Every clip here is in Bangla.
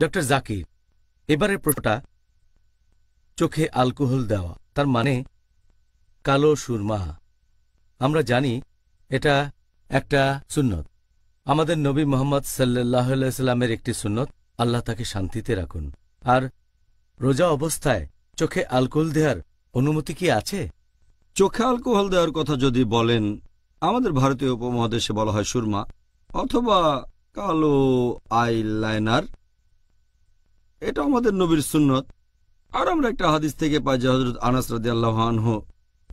ডক্টর জাকির, এবারের প্রশ্নটা, চোখে অ্যালকোহল দেওয়া, তার মানে কালো সুরমা। আমরা জানি এটা একটা সুন্নত। আমাদের নবী মোহাম্মদ সাল্লাহ সাল্লামের একটি সুন্নত, আল্লাহ তাকে শান্তিতে রাখুন। আর রোজা অবস্থায় চোখে অ্যালকোহল দেওয়ার অনুমতি কি আছে? চোখে অ্যালকোহল দেওয়ার কথা যদি বলেন, আমাদের ভারতীয় উপমহাদেশে বলা হয় সুরমা, অথবা কালো আইলাইনার এটা আমাদের নবীর সুন্নত। আর আমরা একটা হাদিস থেকে পাই যে হজরত আনাস রাদি আল্লাহানহ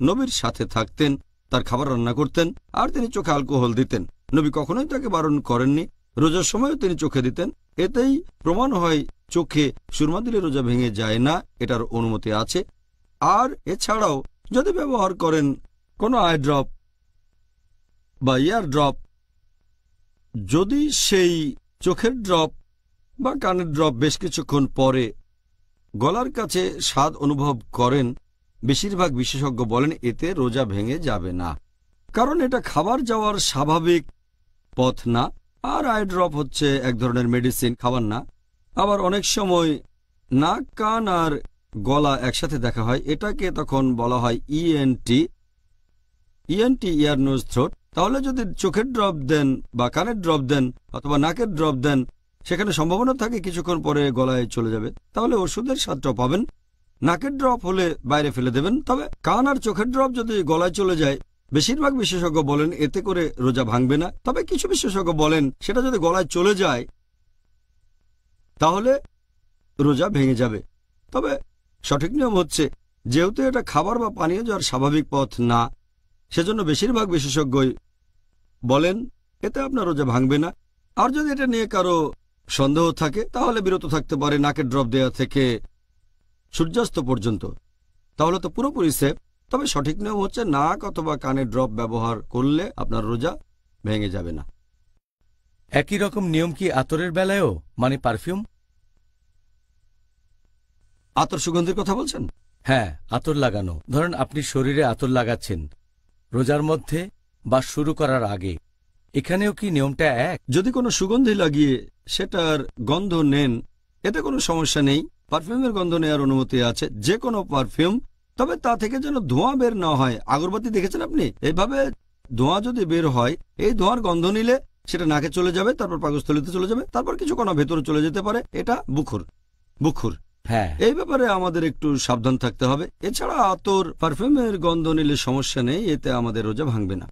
নবীর সাথে থাকতেন, তার খাবার রান্না করতেন, আর তিনি চোখে অ্যালকোহল দিতেন। নবী কখনোই তাকে বারণ করেননি। রোজার সময়ও তিনি চোখে দিতেন। এতেই প্রমাণ হয় চোখে সুরমা দিলে রোজা ভেঙে যায় না, এটার অনুমতি আছে। আর এছাড়াও যদি ব্যবহার করেন কোনো আই ড্রপ বা ইয়ার ড্রপ যদি সেই চোখের ড্রপ বা কানের ড্রপ বেশ কিছুক্ষণ পরে গলার কাছে স্বাদ অনুভব করেন, বেশিরভাগ বিশেষজ্ঞ বলেন এতে রোজা ভেঙে যাবে না। কারণ এটা খাবার যাওয়ার স্বাভাবিক পথ না, আর আই ড্রপ হচ্ছে এক ধরনের মেডিসিন খাবার না। আবার অনেক সময় নাক, কান আর গলা একসাথে দেখা হয়। এটাকে তখন বলা হয় ENT ENT ear nose throat তাহলে যদি চোখের ড্রপ দেন বা কানের ড্রপ দেন অথবা নাকের ড্রপ দেন সেখানে সম্ভাবনা থাকে কিছুক্ষণ পরে গলায় চলে যাবে। তাহলে ওষুধের স্বাদটাও পাবেন। নাকের ড্রপ হলে বাইরে ফেলে দেবেন। তবে কান আর চোখের ড্রপ যদি গলায় চলে যায়, বেশিরভাগ বিশেষজ্ঞ বলেন এতে করে রোজা ভাঙবে না। তবে কিছু বিশেষজ্ঞ বলেন সেটা যদি গলায় চলে যায়, তাহলে রোজা ভেঙে যাবে। তবে সঠিক নিয়ম হচ্ছে, যেহেতু এটা খাবার বা পানীয় যাওয়ার স্বাভাবিক পথ না, সেজন্য বেশিরভাগ বিশেষজ্ঞই বলেন, এতে আপনার রোজা ভাঙবে না। আর যদি এটা নিয়ে কারও সন্দেহ থাকে তাহলে বিরত থাকতে পারে নাকের ড্রপ দেওয়া থেকে সূর্যাস্ত পর্যন্ত। তাহলে তো পুরোপুরি সেফ তবে সঠিক নিয়ম হচ্ছে নাক অথবা কানে ড্রপ ব্যবহার করলে আপনার রোজা ভেঙে যাবে না। একই রকম নিয়ম কি আতরের বেলায়ও? মানে পারফিউম আতর সুগন্ধির কথা বলছেন? হ্যাঁ আতর লাগানো। ধরেন আপনি শরীরে আতর লাগাচ্ছেন। রোজার মধ্যে বা শুরু করার আগে। এখানেও কি নিয়মটা এক? যদি কোনো সুগন্ধি লাগিয়ে সেটার গন্ধ নেন এতে কোনো সমস্যা নেই। পারফিউমের গন্ধ নেওয়ার অনুমতি আছে যে কোনো পারফিউম। তবে তা থেকে যেন ধোঁয়া বের না হয়। আগরবাতি দেখেছেন আপনি? এইভাবে ধোঁয়া যদি বের হয় এই ধোঁয়ার গন্ধ নিলে সেটা নাকে চলে যাবে তারপর পাকস্থলিতে চলে যাবে তারপর কিছু কোনো ভেতরে চলে যেতে পারে। এটা বুখুর বুখুর। হ্যাঁ। এই ব্যাপারে আমাদের একটু সাবধান থাকতে হবে। এছাড়া আতর পারফিউমের গন্ধ নিলে সমস্যা নেই এতে আমাদের রোজা ভাঙবে না।